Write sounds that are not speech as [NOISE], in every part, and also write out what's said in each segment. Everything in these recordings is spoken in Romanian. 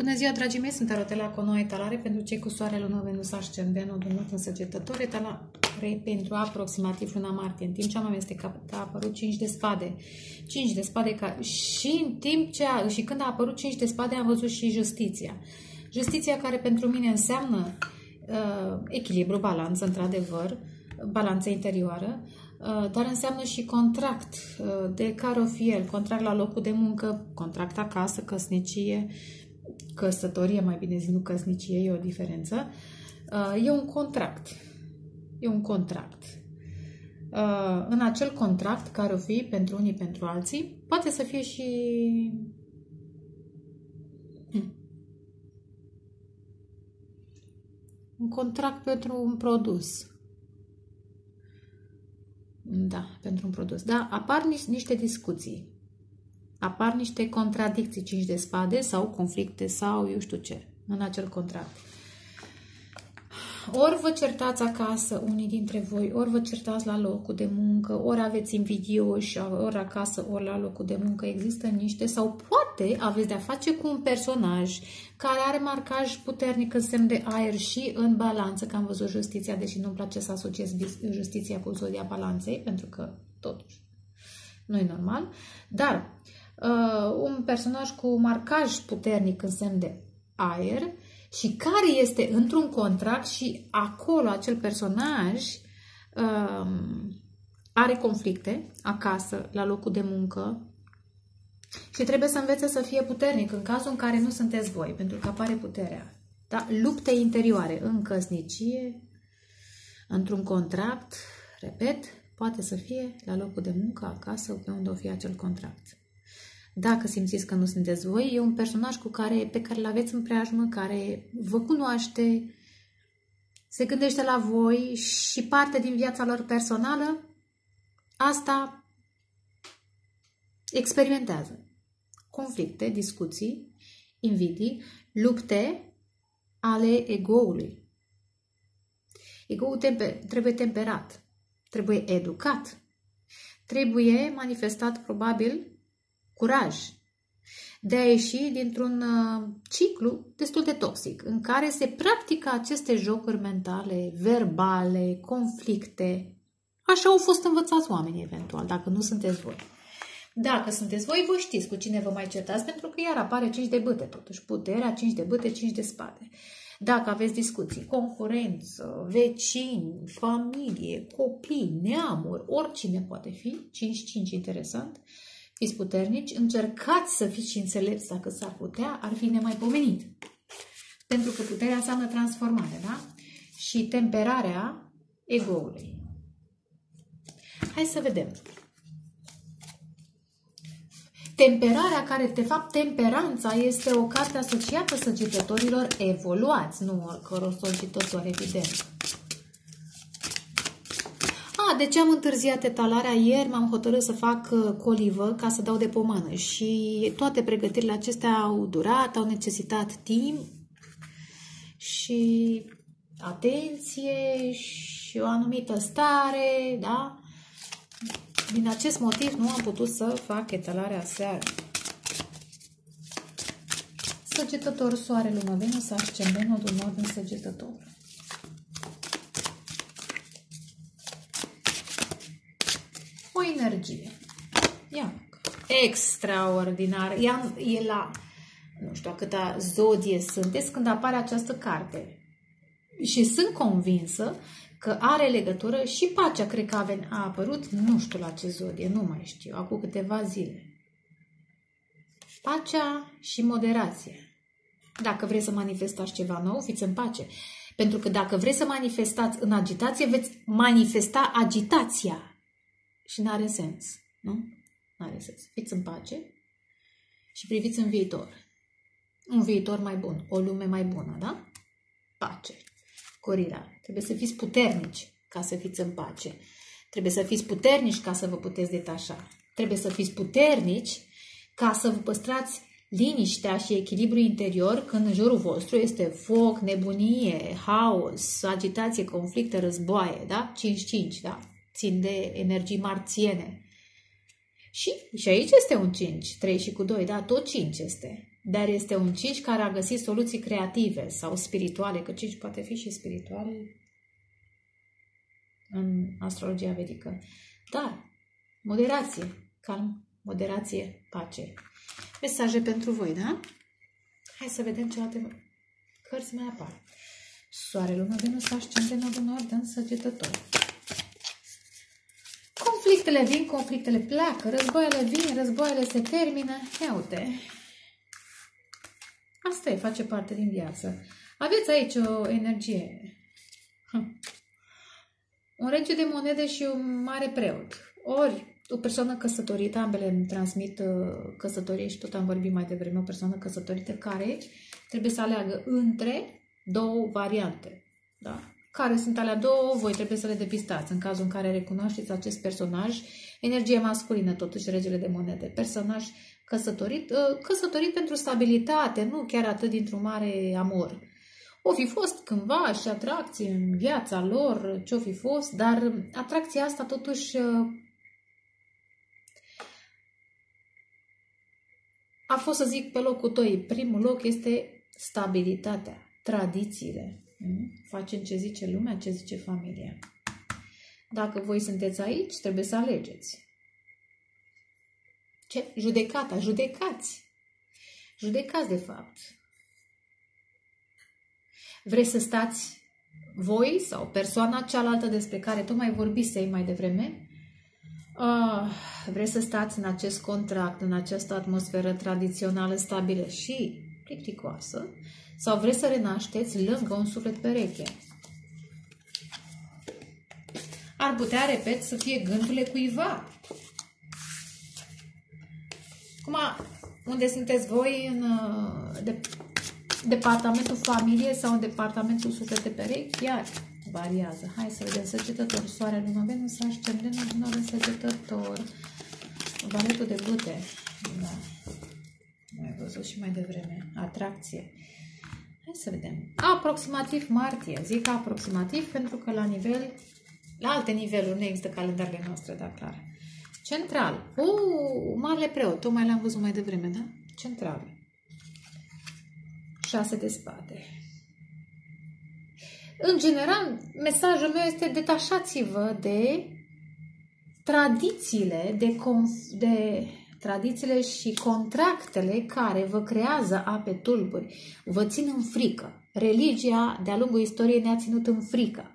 Bună ziua, dragii mei! Sunt Arotela cu o nouă etalare pentru cei cu soare, lună, venus, ascendent, nodul nord în săgetător. Etalare pentru aproximativ luna martie. În timp ce am amestecat, a apărut 5 de spade. 5 de spade ca... și în timp ce a... și când a apărut 5 de spade am văzut și justiția. Justiția care pentru mine înseamnă uh, echilibru, balanță, într-adevăr, balanță interioară, uh, dar înseamnă și contract uh, de care o fi el, contract la locul de muncă, contract acasă, căsnicie, căsătorie, mai bine zis, nu căsnicie, e o diferență, uh, e un contract. E un contract. Uh, în acel contract, care o fi pentru unii, pentru alții, poate să fie și hmm. un contract pentru un produs. Da, pentru un produs. Da, apar niște discuții apar niște contradicții, cinci de spade sau conflicte sau eu știu ce în acel contract. Ori vă certați acasă unii dintre voi, ori vă certați la locul de muncă, ori aveți invidioși, ori acasă, ori la locul de muncă. Există niște, sau poate aveți de-a face cu un personaj care are marcaj puternic în semn de aer și în balanță, că am văzut justiția, deși nu-mi place să asociez justiția cu zodia balanței, pentru că totuși nu e normal. Dar uh, un personaj cu marcaj puternic în semn de aer și care este într-un contract și acolo acel personaj uh, are conflicte acasă, la locul de muncă și trebuie să învețe să fie puternic în cazul în care nu sunteți voi, pentru că apare puterea. Da? Lupte interioare în căsnicie, într-un contract, repet, poate să fie la locul de muncă, acasă, pe unde o fi acel contract. Dacă simțiți că nu sunteți voi, e un personaj cu care, pe care îl aveți în preajmă, care vă cunoaște, se gândește la voi și parte din viața lor personală, asta experimentează. Conflicte, discuții, invidii, lupte ale egoului. Egoul tempe, trebuie temperat, trebuie educat, trebuie manifestat probabil curaj de a ieși dintr-un uh, ciclu destul de toxic, în care se practică aceste jocuri mentale, verbale, conflicte. Așa au fost învățați oamenii, eventual, dacă nu sunteți voi. Dacă sunteți voi, voi știți cu cine vă mai certați, pentru că iar apare 5 de băte, totuși. Puterea, 5 de băte, 5 de spate. Dacă aveți discuții, concurență, vecini, familie, copii, neamuri, oricine poate fi, 5-5 interesant, Fiți puternici, încercați să fiți și înțelepți dacă s-ar putea, ar fi nemaipomenit. Pentru că puterea înseamnă transformare, da? Și temperarea egoului. Hai să vedem. Temperarea, care de fapt temperanța este o carte asociată săgetătorilor evoluați, nu oricăror săgetători, evident de ce am întârziat etalarea? Ieri m-am hotărât să fac uh, colivă ca să dau de pomană și toate pregătirile acestea au durat, au necesitat timp și atenție și o anumită stare, da? Din acest motiv nu am putut să fac etalarea seară. Săgetător, soare, lună, venus, ascendent, nodul nord în săgetător. o energie. Ia, extraordinar. Ea e la, nu știu câta zodie sunteți când apare această carte. Și sunt convinsă că are legătură și pacea, cred că a, a apărut, nu știu la ce zodie, nu mai știu, acum câteva zile. Pacea și moderație. Dacă vreți să manifestați ceva nou, fiți în pace. Pentru că dacă vreți să manifestați în agitație, veți manifesta agitația. Și nu are sens, nu? Nu are sens. Fiți în pace și priviți în viitor. Un viitor mai bun, o lume mai bună, da? Pace. Corirea. Trebuie să fiți puternici ca să fiți în pace. Trebuie să fiți puternici ca să vă puteți detașa. Trebuie să fiți puternici ca să vă păstrați liniștea și echilibru interior când în jurul vostru este foc, nebunie, haos, agitație, conflicte, războaie, da? 5-5, da? Țin de energii marțiene. Și, și aici este un 5, 3 și cu 2, da, tot 5 este. dar este un 5 care a găsit soluții creative sau spirituale, că 5 poate fi și spiritual în astrologia vedică. Dar, moderație, calm, moderație, pace. Mesaje pentru voi, da? Hai să vedem ce alte cărți mai apar. Soare, lună, Venus, ascendent, nord, în săgetător. Conflictele vin, conflictele pleacă, războaiele vin, războaiele se termină. Ia uite. Asta e, face parte din viață. Aveți aici o energie. Hm. Un rege de monede și un mare preot. Ori o persoană căsătorită, ambele îmi transmit uh, căsătorie și tot am vorbit mai devreme, o persoană căsătorită care trebuie să aleagă între două variante. Da? Care sunt alea două, voi trebuie să le depistați în cazul în care recunoașteți acest personaj, energie masculină, totuși regele de monede, personaj căsătorit, uh, căsătorit pentru stabilitate, nu chiar atât dintr-un mare amor. O fi fost cândva și atracție în viața lor, ce-o fi fost, dar atracția asta totuși uh, a fost, să zic, pe locul 2. Primul loc este stabilitatea, tradițiile. Mm? Facem ce zice lumea, ce zice familia. Dacă voi sunteți aici, trebuie să alegeți. Ce? Judecata, judecați. Judecați, de fapt. Vreți să stați voi sau persoana cealaltă despre care tocmai vorbisei mai devreme? Ah, vreți să stați în acest contract, în această atmosferă tradițională, stabilă și plicticoasă? Sau vreți să renașteți lângă un suflet pereche? Ar putea, repet, să fie gândurile cuiva. Acum, unde sunteți voi în uh, de, departamentul familie sau în departamentul suflete perechi, iar variază. Hai să vedem săgetător, soare, luna, venus, ascendentul, lună, săgetător, valetul de bute. Da. Mai văzut și mai devreme. Atracție. Hai să vedem. Aproximativ martie. Zic aproximativ pentru că la nivel, la alte niveluri nu există calendarele noastre, da, clar. Central. Uh, marele preot. Tocmai l-am văzut mai devreme, da? Central. Șase de spate. În general, mesajul meu este detașați-vă de tradițiile, de, conf- de tradițiile și contractele care vă creează ape tulburi, vă țin în frică. Religia, de-a lungul istoriei, ne-a ținut în frică.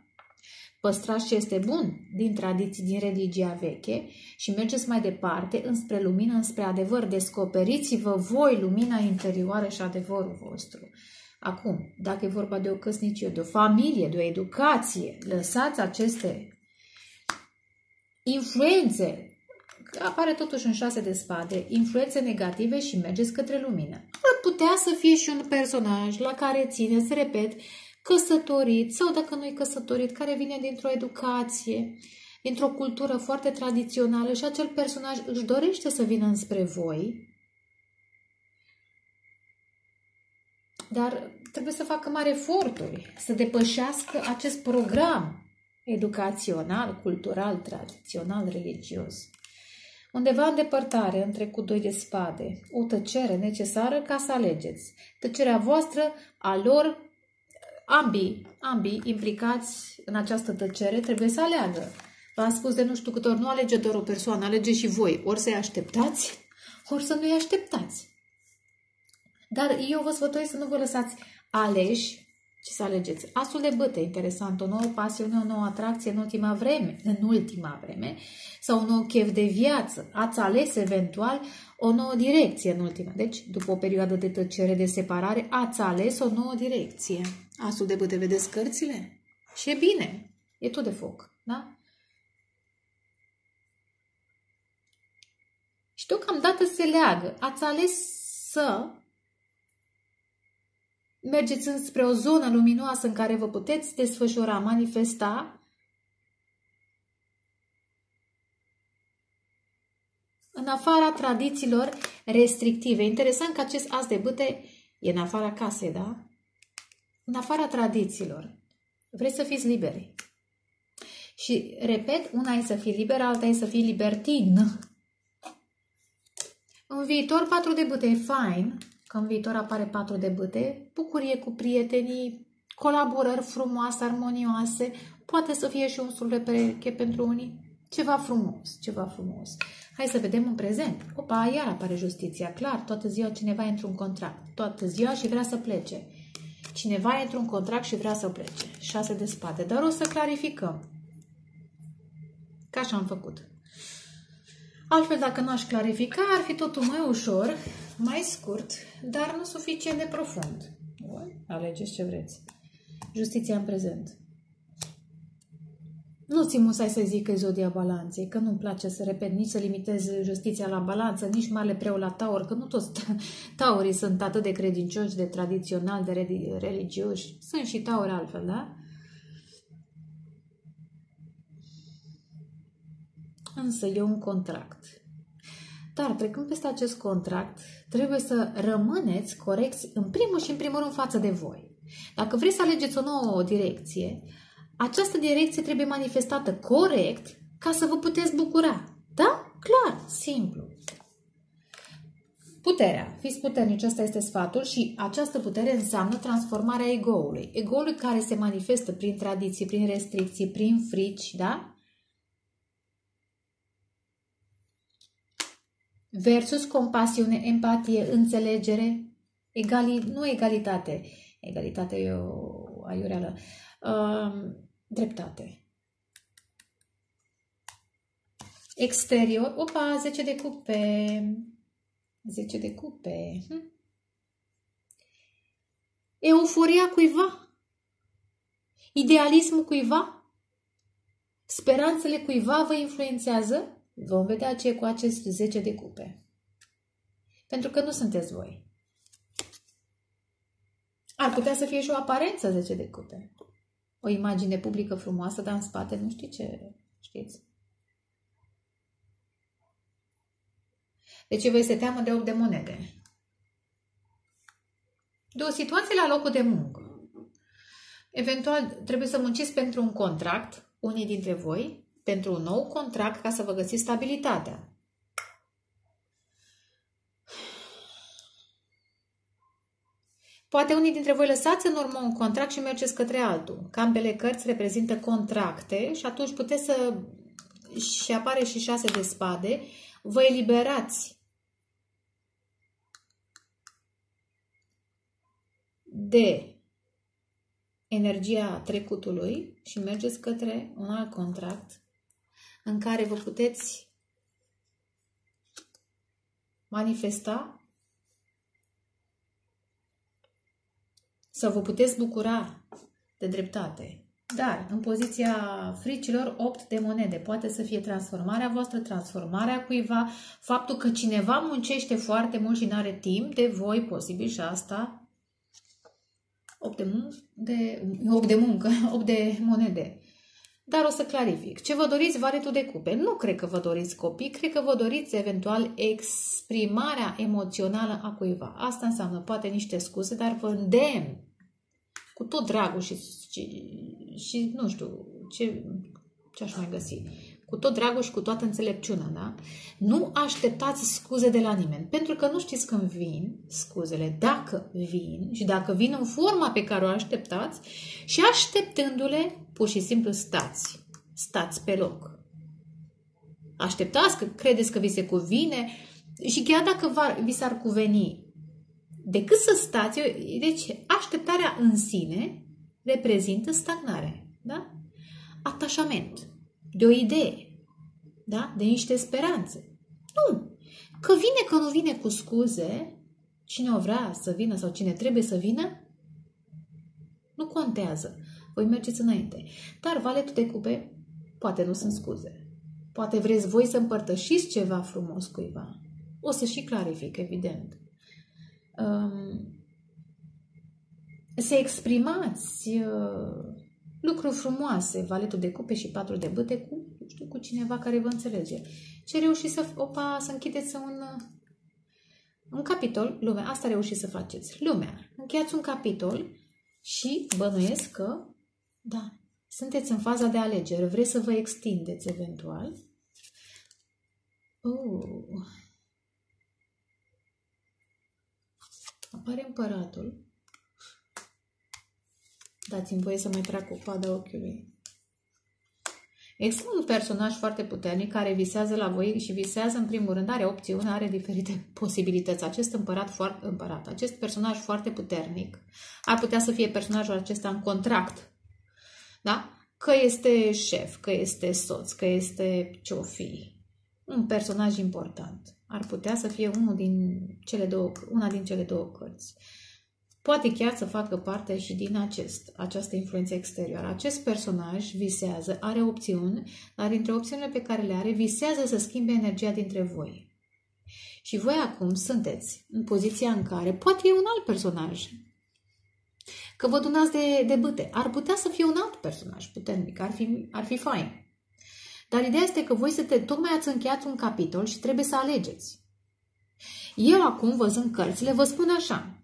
Păstrați ce este bun din tradiții din religia veche și mergeți mai departe înspre lumină, înspre adevăr. Descoperiți-vă voi lumina interioară și adevărul vostru. Acum, dacă e vorba de o căsnicie, de o familie, de o educație, lăsați aceste influențe apare totuși în șase de spade, influențe negative și mergeți către lumină. Ar putea să fie și un personaj la care țineți, repet, căsătorit sau dacă nu e căsătorit, care vine dintr-o educație, dintr-o cultură foarte tradițională și acel personaj își dorește să vină înspre voi, dar trebuie să facă mari eforturi, să depășească acest program educațional, cultural, tradițional, religios. Undeva în depărtare, între cu doi de spade, o tăcere necesară ca să alegeți. Tăcerea voastră, a lor, ambii, ambii implicați în această tăcere, trebuie să aleagă. V-am spus de nu știu câte ori, nu alege doar o persoană, alege și voi. Ori să-i așteptați, ori să nu-i așteptați. Dar eu vă sfătuiesc să nu vă lăsați aleși ce să alegeți. Asul de băte, interesant, o nouă pasiune, o nouă atracție în ultima vreme, în ultima vreme, sau un nou chef de viață. Ați ales eventual o nouă direcție în ultima. Deci, după o perioadă de tăcere, de separare, ați ales o nouă direcție. Asul de băte, vedeți cărțile? Și e bine, e tot de foc, da? Și deocamdată se leagă. Ați ales să mergeți înspre o zonă luminoasă în care vă puteți desfășura, manifesta în afara tradițiilor restrictive. Interesant că acest as de bâte e în afara casei, da? În afara tradițiilor. Vreți să fiți liberi. Și, repet, una e să fii liber, alta e să fii libertin. În viitor, patru de bâte e fain, că în viitor apare patru de bâte, bucurie cu prietenii, colaborări frumoase, armonioase, poate să fie și un sul de pereche pentru unii, ceva frumos, ceva frumos. Hai să vedem în prezent. Opa, iar apare justiția, clar, toată ziua cineva e într-un contract, toată ziua și vrea să plece. Cineva e într-un contract și vrea să plece. Șase de spade, dar o să clarificăm. Ca așa am făcut. Altfel, dacă nu aș clarifica, ar fi totul mai ușor, mai scurt, dar nu suficient de profund. Bun? Alegeți ce vreți. Justiția în prezent. Nu ți musai să zic că e zodia balanței, că nu-mi place să repet, nici să limitez justiția la balanță, nici mare preu la taur, că nu toți taurii sunt atât de credincioși, de tradițional, de religioși. Sunt și tauri altfel, da? Însă e un contract. Dar trecând peste acest contract, trebuie să rămâneți corecți în primul și în primul rând față de voi. Dacă vreți să alegeți o nouă direcție, această direcție trebuie manifestată corect ca să vă puteți bucura. Da? Clar, simplu. Puterea. Fiți puternici, ăsta este sfatul și această putere înseamnă transformarea egoului. Egoului care se manifestă prin tradiții, prin restricții, prin frici, da? Versus compasiune, empatie, înțelegere, egali, nu egalitate. Egalitate e o aiureală. Uh, dreptate. Exterior, opa, 10 de cupe. 10 de cupe. Hm? Euforia cuiva. Idealismul cuiva. Speranțele cuiva vă influențează? Vom vedea ce e cu acest 10 de cupe. Pentru că nu sunteți voi. Ar putea să fie și o aparență 10 de cupe o imagine publică frumoasă, dar în spate nu știi ce știți. Deci vă este teamă de 8 de monede. De o situație la locul de muncă. Eventual trebuie să munciți pentru un contract, unii dintre voi, pentru un nou contract ca să vă găsiți stabilitatea. Poate unii dintre voi lăsați în urmă un contract și mergeți către altul. Campele cărți reprezintă contracte și atunci puteți să... și apare și șase de spade. Vă eliberați de energia trecutului și mergeți către un alt contract în care vă puteți manifesta să vă puteți bucura de dreptate. Dar, în poziția fricilor, 8 de monede. Poate să fie transformarea voastră, transformarea cuiva, faptul că cineva muncește foarte mult și nu are timp de voi, posibil și asta. 8 de, mun- de, 8 de muncă, [LAUGHS] 8 de monede. Dar o să clarific. Ce vă doriți, varetul de cupe? Nu cred că vă doriți copii, cred că vă doriți eventual exprimarea emoțională a cuiva. Asta înseamnă poate niște scuze, dar vă îndemn cu tot dragul și, și, și nu știu, ce, ce aș mai găsi, cu tot dragul și cu toată înțelepciunea, da? Nu așteptați scuze de la nimeni, pentru că nu știți când vin scuzele, dacă vin și dacă vin în forma pe care o așteptați și așteptându-le, pur și simplu stați, stați pe loc. Așteptați că credeți că vi se cuvine și chiar dacă vi s-ar cuveni decât să stați, deci așteptarea în sine reprezintă stagnare, da? Atașament de o idee, da? De niște speranțe. Nu! Că vine, că nu vine cu scuze, cine o vrea să vină sau cine trebuie să vină, nu contează. Voi mergeți înainte. Dar valetul de cupe, poate nu sunt scuze. Poate vreți voi să împărtășiți ceva frumos cuiva. O să și clarific, evident um, să exprimați uh, lucruri frumoase, valetul de cupe și patru de băte cu, nu știu, cu cineva care vă înțelege. Ce reușiți să, opa, să închideți un, un capitol, lumea, asta reușiți să faceți, lumea. Încheiați un capitol și bănuiesc că, da, sunteți în faza de alegere, vreți să vă extindeți eventual. Uh. apare împăratul. Dați-mi voie să mai trag cu coada ochiului. Există un personaj foarte puternic care visează la voi și visează în primul rând, are opțiuni, are diferite [LAUGHS] posibilități. Acest împărat, foarte, împărat, acest personaj foarte puternic ar putea să fie personajul acesta în contract. Da? Că este șef, că este soț, că este ce-o fi. Un personaj important. Ar putea să fie unul din cele două, una din cele două cărți poate chiar să facă parte și din acest, această influență exterioară. Acest personaj visează, are opțiuni, dar dintre opțiunile pe care le are, visează să schimbe energia dintre voi. Și voi acum sunteți în poziția în care poate e un alt personaj. Că vă dunați de, de bâte. Ar putea să fie un alt personaj puternic. Ar fi, ar fi fain. Dar ideea este că voi te, tocmai ați încheiat un capitol și trebuie să alegeți. Eu acum, văzând cărțile, vă spun așa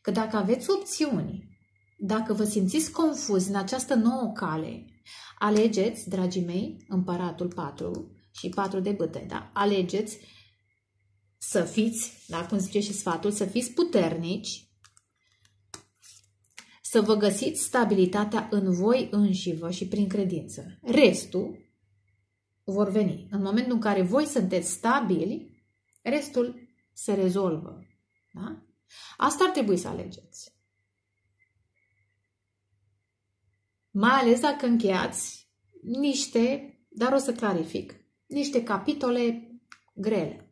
că dacă aveți opțiuni, dacă vă simțiți confuzi în această nouă cale, alegeți, dragii mei, împăratul 4 și 4 de bâte, da? Alegeți să fiți, da, cum zice și sfatul, să fiți puternici, să vă găsiți stabilitatea în voi înșivă și prin credință. Restul vor veni. În momentul în care voi sunteți stabili, restul se rezolvă. Da? Asta ar trebui să alegeți. Mai ales dacă încheiați niște, dar o să clarific, niște capitole grele.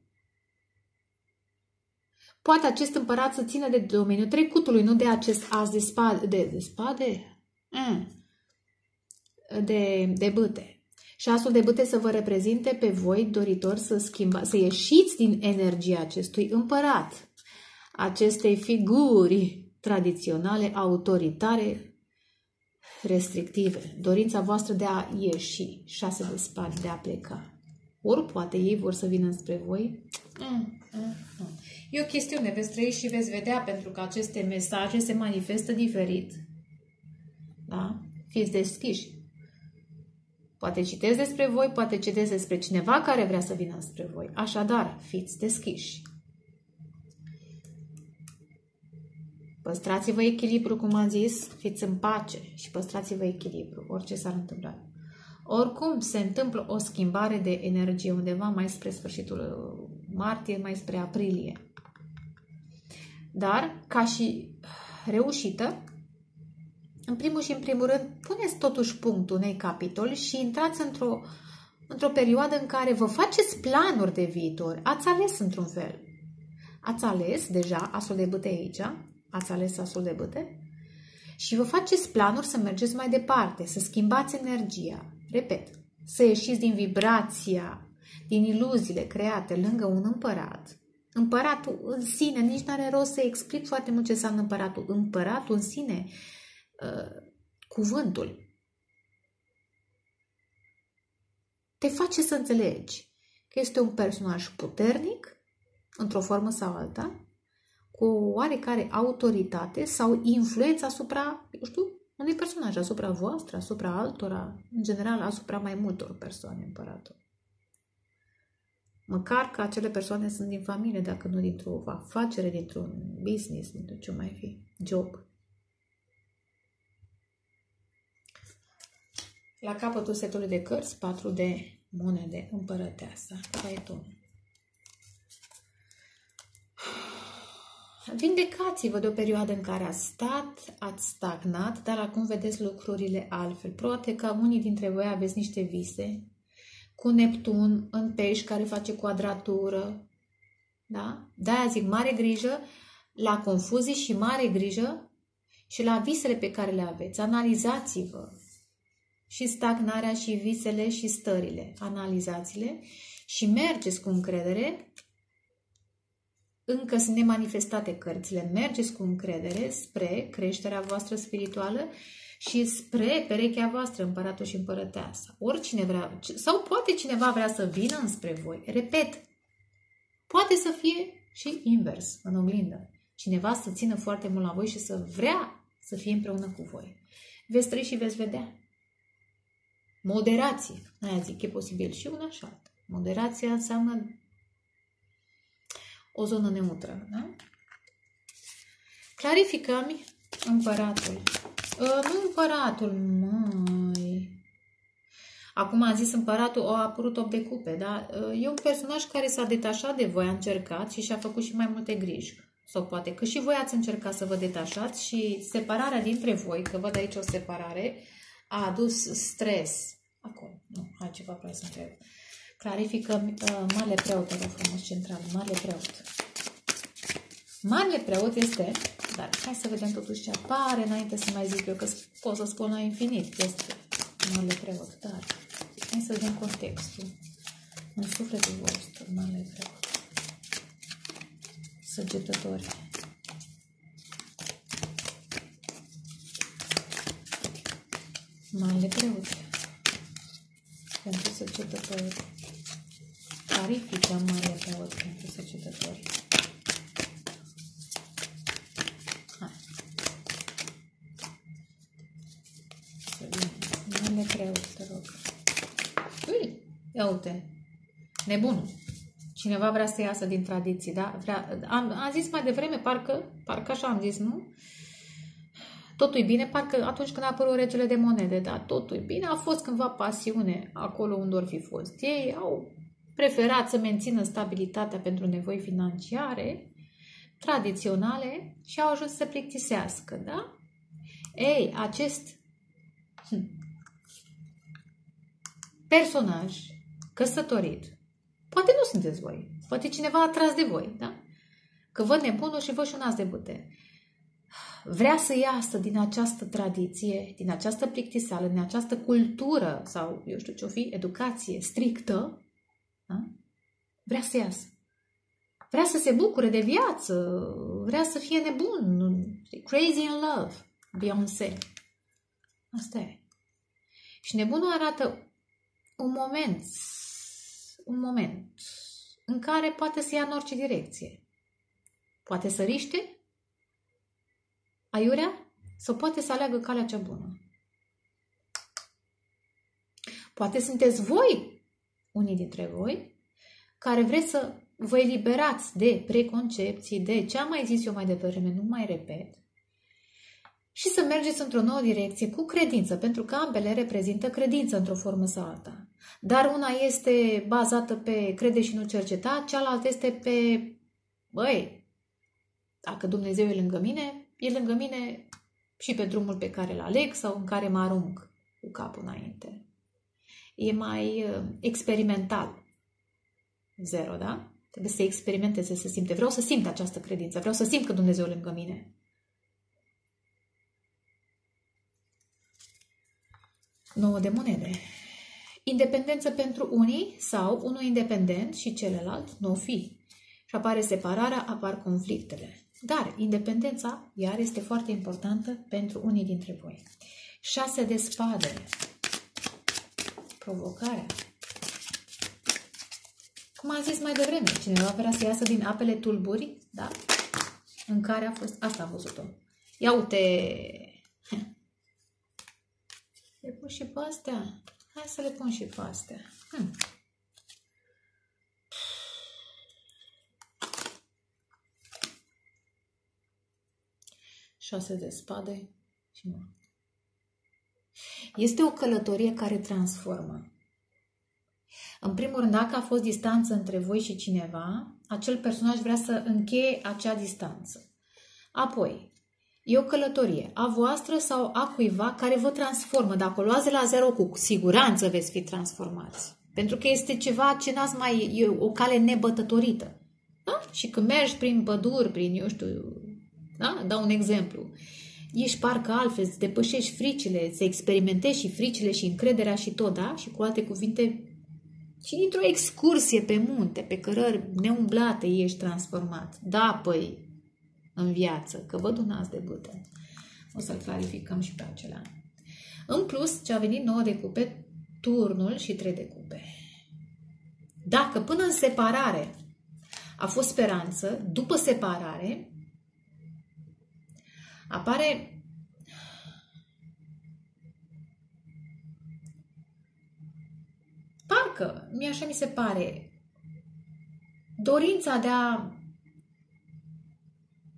Poate acest împărat să țină de domeniul trecutului, nu de acest as de spade. De, de spade? Mm. De, de bâte. Și asul de bâte să vă reprezinte pe voi doritor să schimba, să ieșiți din energia acestui împărat acestei figuri tradiționale, autoritare, restrictive. Dorința voastră de a ieși, șase de spate, de a pleca. Ori poate ei vor să vină spre voi. Mm, mm, mm. E o chestiune, veți trăi și veți vedea, pentru că aceste mesaje se manifestă diferit. Da? Fiți deschiși. Poate citeți despre voi, poate citeți despre cineva care vrea să vină spre voi. Așadar, fiți deschiși. Păstrați-vă echilibru, cum am zis, fiți în pace și păstrați-vă echilibru, orice s-ar întâmpla. Oricum, se întâmplă o schimbare de energie undeva mai spre sfârșitul martie, mai spre aprilie. Dar, ca și reușită, în primul și în primul rând, puneți totuși punctul unei capitol și intrați într-o, într-o perioadă în care vă faceți planuri de viitor. Ați ales într-un fel. Ați ales deja, asul de bâte aici, ați ales asul de băte, și vă faceți planuri să mergeți mai departe, să schimbați energia. Repet, să ieșiți din vibrația, din iluziile create lângă un împărat. Împăratul în sine, nici nu are rost să explic foarte mult ce înseamnă împăratul. Împăratul în sine, uh, cuvântul, te face să înțelegi că este un personaj puternic, într-o formă sau alta, cu o oarecare autoritate sau influență asupra, eu știu, unui personaj, asupra voastră, asupra altora, în general asupra mai multor persoane, împăratul. Măcar că acele persoane sunt din familie, dacă nu dintr-o afacere, dintr-un business, dintr-o ce mai fi, job. La capătul setului de cărți, 4 de monede împărăteasa, caietonul. Vindecați-vă de o perioadă în care ați stat, ați stagnat, dar acum vedeți lucrurile altfel. Poate că unii dintre voi aveți niște vise cu Neptun în pești care face quadratură. Da? De-aia zic, mare grijă la confuzii și mare grijă și la visele pe care le aveți. Analizați-vă și stagnarea și visele și stările. Analizați-le și mergeți cu încredere încă sunt nemanifestate cărțile. Mergeți cu încredere spre creșterea voastră spirituală și spre perechea voastră, împăratul și împărăteasa. Oricine vrea, sau poate cineva vrea să vină înspre voi. Repet, poate să fie și invers, în oglindă. Cineva să țină foarte mult la voi și să vrea să fie împreună cu voi. Veți trăi și veți vedea. Moderație. Aia zic, e posibil și una și alta. Moderația înseamnă o zonă neutră. Da? Clarificăm împăratul. Uh, nu împăratul, măi. Acum a zis împăratul, a apărut 8 de cupe, da? E un personaj care s-a detașat de voi, a încercat și și-a făcut și mai multe griji. Sau poate că și voi ați încercat să vă detașați și separarea dintre voi, că văd aici o separare, a adus stres. Acum, nu, altceva vreau să întreb. Clarifică uh, Marele Preot, vă frumos, central, Marele Preot. Marele Preot este, dar hai să vedem totuși ce apare înainte să mai zic eu, că pot să spun la infinit, este Marele Preot, dar hai să vedem contextul. În sufletul vostru, Marele Preot. Săgetători. Marele Preot. Pentru săgetători. Clarifică Marele Preot pentru săgetători. Te rog. Ui, ia uite. Nebun. Cineva vrea să iasă din tradiții, da? Vrea, am, am zis mai devreme, parcă, parcă așa am zis, nu? Totul e bine, parcă atunci când a apărut regele de monede, da, totul e bine, a fost cândva pasiune acolo unde or fi fost. Ei au preferat să mențină stabilitatea pentru nevoi financiare, tradiționale și au ajuns să plictisească, da? Ei, acest hm, personaj căsătorit, poate nu sunteți voi, poate cineva a tras de voi, da? Că văd nebunul și văd și un as de bute. Vrea să iasă din această tradiție, din această plictiseală, din această cultură sau, eu știu ce-o fi, educație strictă, da? Vrea să iasă. Vrea să se bucure de viață, vrea să fie nebun, crazy in love, Beyoncé. Asta e. Și nebunul arată un moment, un moment în care poate să ia în orice direcție. Poate să riște, aiurea, sau poate să aleagă calea cea bună. Poate sunteți voi unii dintre voi, care vreți să vă eliberați de preconcepții, de ce am mai zis eu mai devreme, nu mai repet, și să mergeți într-o nouă direcție cu credință, pentru că ambele reprezintă credință într-o formă sau alta. Dar una este bazată pe crede și nu cerceta, cealaltă este pe, băi, dacă Dumnezeu e lângă mine, e lângă mine și pe drumul pe care îl aleg sau în care mă arunc cu capul înainte e mai uh, experimental. Zero, da? Trebuie să experimenteze, să simte. Vreau să simt această credință, vreau să simt că Dumnezeu lângă mine. Nouă de monede. Independență pentru unii sau unul independent și celălalt nu fi. Și apare separarea, apar conflictele. Dar independența, iar, este foarte importantă pentru unii dintre voi. Șase de spade provocarea. Cum am zis mai devreme, cineva vrea să iasă din apele tulburi, da? În care a fost... Asta a văzut-o. Ia uite! Le pun și pe astea. Hai să le pun și pe astea. Hm. Șase de spade și mă. Este o călătorie care transformă. În primul rând, dacă a fost distanță între voi și cineva, acel personaj vrea să încheie acea distanță. Apoi, e o călătorie a voastră sau a cuiva care vă transformă. Dacă o luați de la zero, cu siguranță veți fi transformați. Pentru că este ceva ce n-ați mai... e o cale nebătătorită. Da? Și când mergi prin păduri, prin, eu știu, da? dau un exemplu, ești parcă altfel, îți depășești fricile, să experimentezi și fricile și încrederea și tot, da? Și cu alte cuvinte, și dintr-o excursie pe munte, pe cărări neumblate, ești transformat. Da, păi, în viață, că văd un as de bâte. O să-l clarificăm și pe acela. În plus, ce a venit nouă de cupe, turnul și trei de cupe. Dacă până în separare a fost speranță, după separare apare parcă, mi așa mi se pare, dorința de a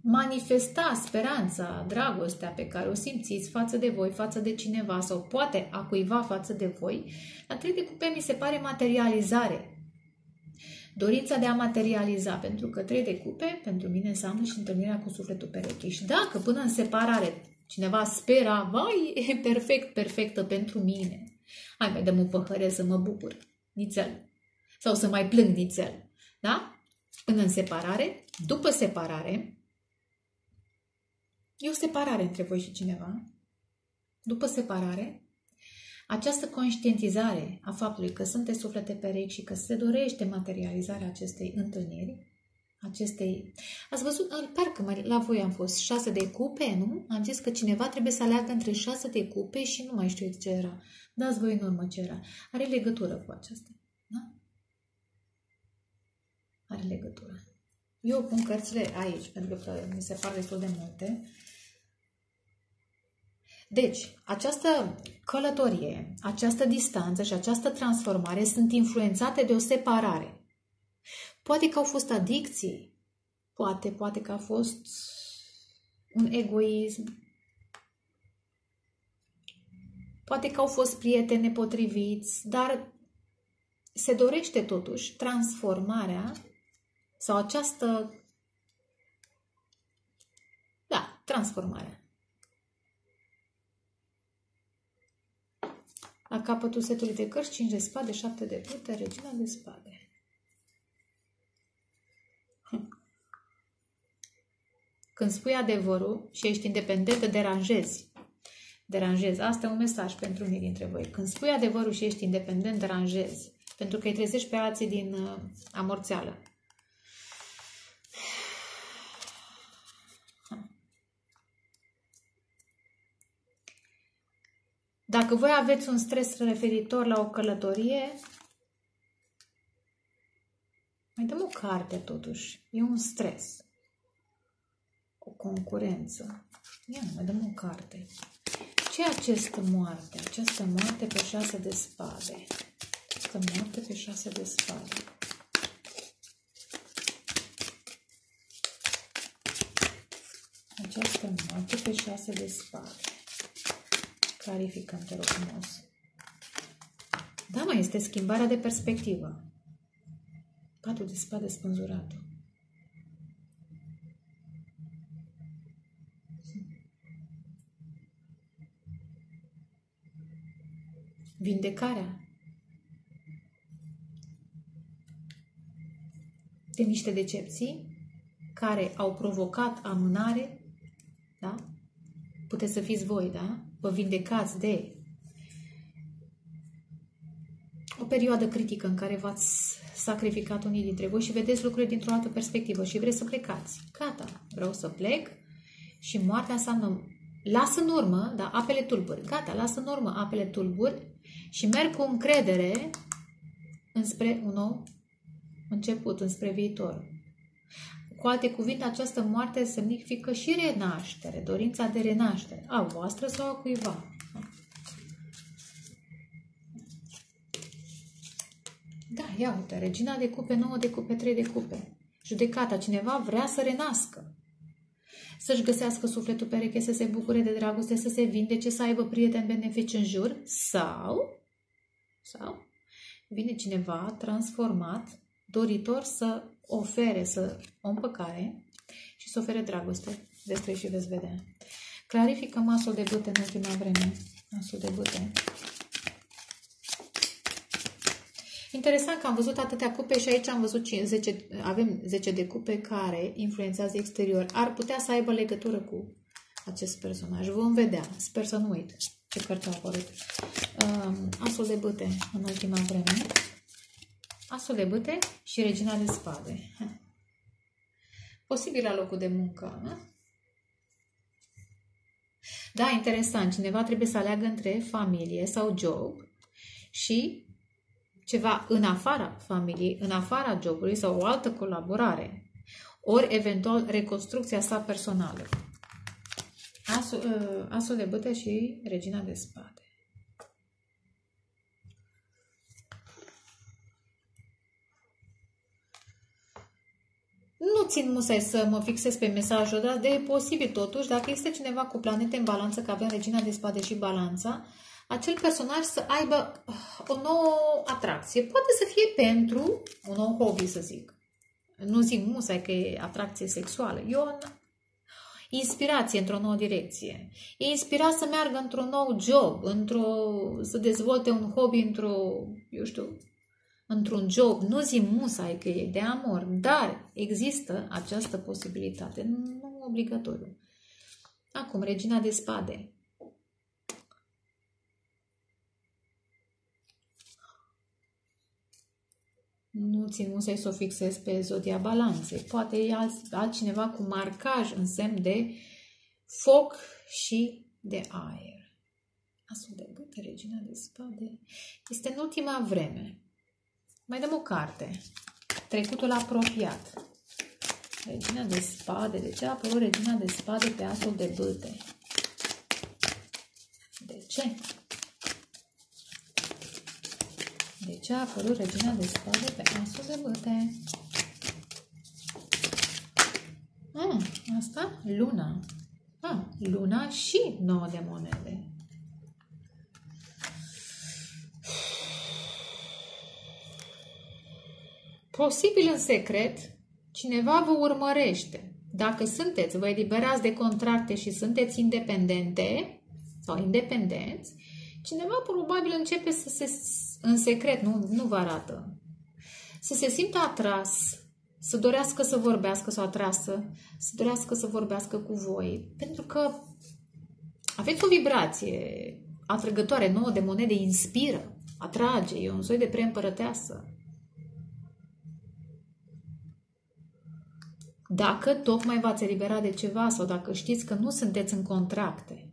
manifesta speranța, dragostea pe care o simțiți față de voi, față de cineva sau poate a cuiva față de voi, la trei de cupe mi se pare materializare. Dorința de a materializa, pentru că trei de cupe pentru mine înseamnă și întâlnirea cu sufletul pereche. Și dacă până în separare cineva spera, vai, e perfect, perfectă pentru mine, hai mai dăm un păhăreț să mă bucur, nițel. Sau să mai plâng nițel. Da? Până în separare, după separare, E o separare între voi și cineva. După separare, această conștientizare a faptului că sunteți suflete perechi și că se dorește materializarea acestei întâlniri, acestei... Ați văzut, parcă la voi am fost șase de cupe, nu? Am zis că cineva trebuie să aleagă între șase de cupe și nu mai știu ce era. Dați voi în urmă ce era. Are legătură cu aceasta. Da? Are legătură. Eu pun cărțile aici, pentru că mi se par destul de multe. Deci, această călătorie, această distanță și această transformare sunt influențate de o separare. Poate că au fost adicții, poate, poate că a fost un egoism, poate că au fost prieteni nepotriviți, dar se dorește totuși transformarea sau această, da, transformarea. La capătul setului de cărți, 5 de spade, 7 de pute, regina de spade. [LAUGHS] Când spui adevărul și ești independent, te deranjezi. Deranjezi. Asta e un mesaj pentru unii dintre voi. Când spui adevărul și ești independent, deranjezi. Pentru că îi trezești pe alții din uh, amorțeală. Dacă voi aveți un stres referitor la o călătorie, mai dăm o carte totuși. E un stres. O concurență. Ia, mai dăm o carte. Ce e această moarte? Această moarte pe șase de spade. Această moarte pe șase de spade. Această moarte pe șase de spade. Clarificăm, te rog frumos. Da, mai este schimbarea de perspectivă. Patul de spade spânzurat. Vindecarea de niște decepții care au provocat amânare, da? Puteți să fiți voi, da? Vă vindecați de o perioadă critică în care v-ați sacrificat unii dintre voi și vedeți lucrurile dintr-o altă perspectivă și vreți să plecați. Gata, vreau să plec și moartea înseamnă lasă în urmă, da, apele tulburi. Gata, lasă în urmă apele tulburi și merg cu încredere înspre un nou început, înspre viitor. Cu alte cuvinte, această moarte semnifică și renaștere, dorința de renaștere, a voastră sau a cuiva. Da, ia uite, regina de cupe, 9 de cupe, 3 de cupe. Judecata, cineva vrea să renască. Să-și găsească sufletul pereche, să se bucure de dragoste, să se vindece, să aibă prieteni benefici în jur sau, sau vine cineva transformat, doritor să ofere să o împăcare și să ofere dragoste despre și veți vedea. Clarifică masul de bute în ultima vreme. Masul de bute. Interesant că am văzut atâtea cupe și aici am văzut 10, avem 10 de cupe care influențează exterior. Ar putea să aibă legătură cu acest personaj. Vom vedea. Sper să nu uit ce cărți au apărut. Um, asul de bute în ultima vreme. Asul de bâte și regina de spade. Posibil la locul de muncă, nu? Da, interesant. Cineva trebuie să aleagă între familie sau job și ceva în afara familiei, în afara jobului sau o altă colaborare. Ori, eventual, reconstrucția sa personală. Asul, ă, asul de bâte și regina de spade. Țin musai să mă fixez pe mesajul ăsta, de e posibil totuși, dacă este cineva cu planete în balanță, că avem regina de spade și balanța, acel personaj să aibă uh, o nouă atracție. Poate să fie pentru un nou hobby, să zic. Nu zic musai că e atracție sexuală. Eu inspirație într-o nouă direcție. E inspirat să meargă într-un nou job, într-o, să dezvolte un hobby într-o, eu știu, într-un job. Nu zi musai că e de amor, dar există această posibilitate, nu obligatoriu. Acum, regina de spade. Nu țin musai să o fixez pe zodia balanței. Poate e alt, altcineva cu marcaj în semn de foc și de aer. Asul de bătă, regina de spade. Este în ultima vreme. Mai dăm o carte. Trecutul apropiat. Regina de spade. De ce a apărut regina de spade pe asul de băte? De ce? De ce a apărut regina de spade pe asul de băte? Ah, asta? Luna. Ah, luna și nouă de monede. Posibil în secret, cineva vă urmărește. Dacă sunteți, vă eliberați de contracte și sunteți independente sau independenți, cineva probabil începe să se, în secret, nu, nu vă arată, să se simtă atras, să dorească să vorbească sau atrasă, să dorească să vorbească cu voi. Pentru că aveți o vibrație atrăgătoare nouă de monede, inspiră, atrage, e un soi de preîmpărăteasă. Dacă tocmai v-ați eliberat de ceva sau dacă știți că nu sunteți în contracte.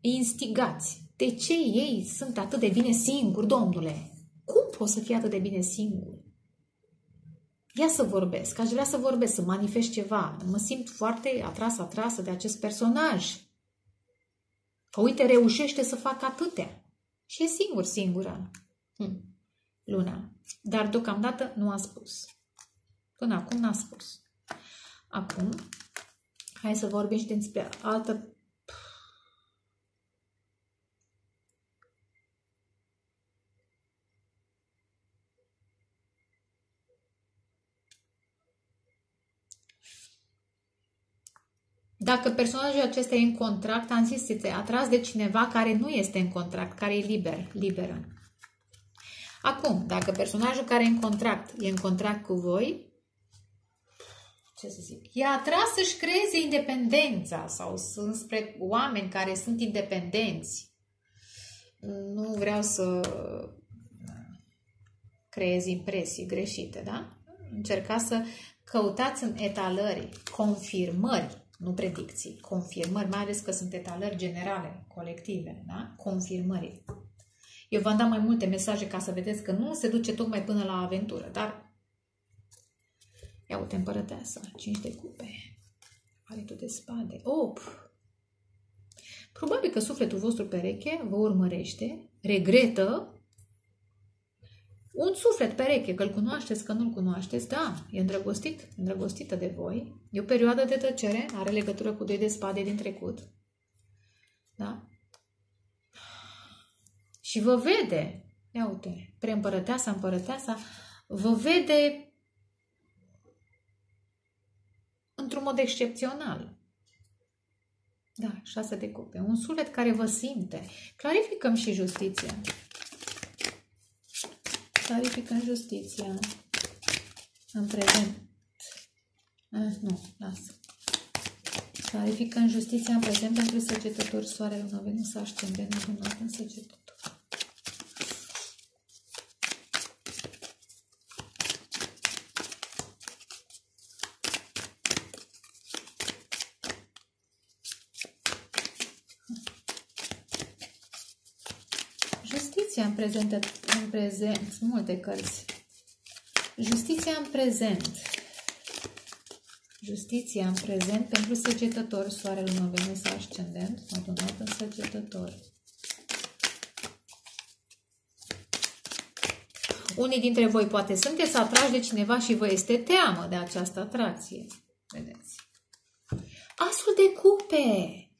Instigați. De ce ei sunt atât de bine singuri, domnule? Cum poți să fii atât de bine singur? Ia să vorbesc, aș vrea să vorbesc, să manifest ceva. Mă simt foarte atras, atrasă de acest personaj. Că uite, reușește să facă atâtea. Și e singur, singura. Hm luna. Dar deocamdată nu a spus. Până acum n-a spus. Acum, hai să vorbim și despre altă Dacă personajul acesta e în contract, am zis, este atras de cineva care nu este în contract, care e liber, liberă. Acum, dacă personajul care e în contract e în contract cu voi, ce să zic, e atras să-și creeze independența sau sunt spre oameni care sunt independenți. Nu vreau să creez impresii greșite, da? Încercați să căutați în etalări, confirmări, nu predicții, confirmări, mai ales că sunt etalări generale, colective, da? Confirmări. Eu v-am dat mai multe mesaje ca să vedeți că nu se duce tocmai până la aventură, dar ia uite împărăteasa, 5 de cupe, paletul de spade, 8. Probabil că sufletul vostru pereche vă urmărește, regretă un suflet pereche, că îl cunoașteți, că nu-l cunoașteți, da, e îndrăgostit, îndrăgostită de voi. E o perioadă de tăcere, are legătură cu doi de spade din trecut. Da? Și vă vede, ia uite, preîmpărăteasa, împărăteasa, vă vede într-un mod excepțional. Da, șase de cupe. Un suflet care vă simte. Clarificăm și justiția. Clarificăm justiția. În prezent. Ah, nu, lasă. Clarificăm justiția în prezent pentru săgetători soarele, nu avem să ascendem în săgetători. Justiția în prezent, în prezent, multe cărți. Justiția în prezent. Justiția în prezent pentru săgetător, soarele nu Venus ascendent, adunat în săgetător. Unii dintre voi poate sunteți atrași de cineva și vă este teamă de această atracție. Vedeți? Asul de cupe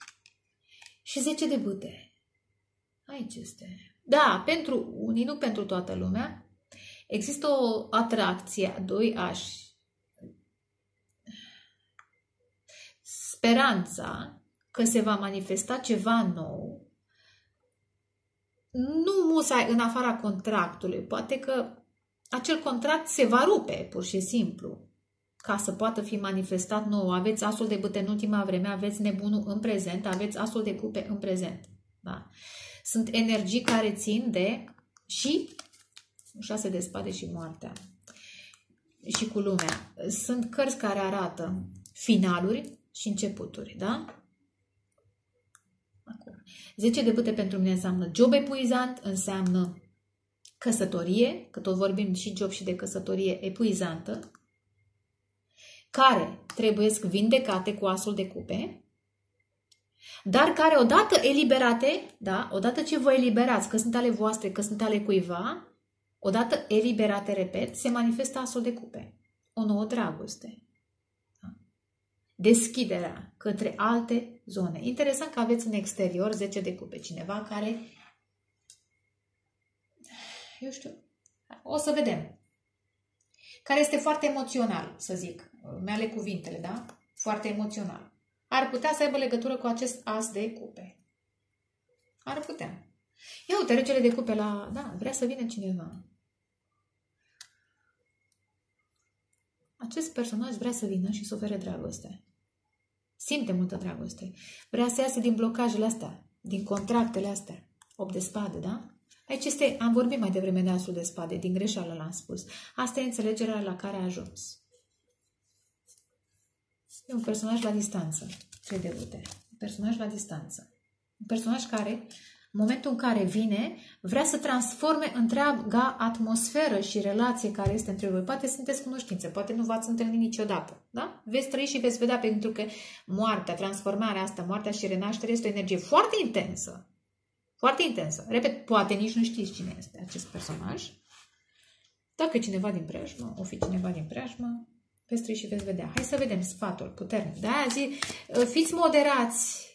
și 10 de bute. Aici este. Da, pentru unii, nu pentru toată lumea. Există o atracție a doi ași. Speranța că se va manifesta ceva nou nu musai în afara contractului, poate că acel contract se va rupe, pur și simplu, ca să poată fi manifestat nou. Aveți asul de băte în ultima vreme, aveți nebunul în prezent, aveți asul de cupe în prezent. Da? Sunt energii care țin de și șase de spade și moartea. Și cu lumea. Sunt cărți care arată finaluri și începuturi, da? 10 de bâte pentru mine înseamnă job epuizant, înseamnă căsătorie, că tot vorbim și job și de căsătorie epuizantă, care trebuie vindecate cu asul de cupe, dar care odată eliberate, da, odată ce vă eliberați, că sunt ale voastre, că sunt ale cuiva, odată eliberate, repet, se manifestă asul de cupe. O nouă dragoste deschiderea către alte zone. Interesant că aveți în exterior 10 de cupe. Cineva care, eu știu, o să vedem, care este foarte emoțional, să zic, mi-ale cuvintele, da? Foarte emoțional. Ar putea să aibă legătură cu acest as de cupe. Ar putea. Ia uite, regele de cupe la... Da, vrea să vină cineva. Acest personaj vrea să vină și să ofere dragoste. Simte multă dragoste. Vrea să iasă din blocajele astea, din contractele astea. 8 de spade, da? Aici este, am vorbit mai devreme de asul de spade, din greșeală l-am spus. Asta e înțelegerea la care a ajuns. E un personaj la distanță, trei de bute. Un personaj la distanță. Un personaj care în momentul în care vine, vrea să transforme întreaga atmosferă și relație care este între voi. Poate sunteți cunoștințe, poate nu v-ați întâlnit niciodată. Da? Veți trăi și veți vedea pentru că moartea, transformarea asta, moartea și renașterea este o energie foarte intensă. Foarte intensă. Repet, poate nici nu știți cine este acest personaj. Dacă e cineva din preajmă, o fi cineva din preajmă, veți trăi și veți vedea. Hai să vedem sfatul puternic. Da, zi, fiți moderați,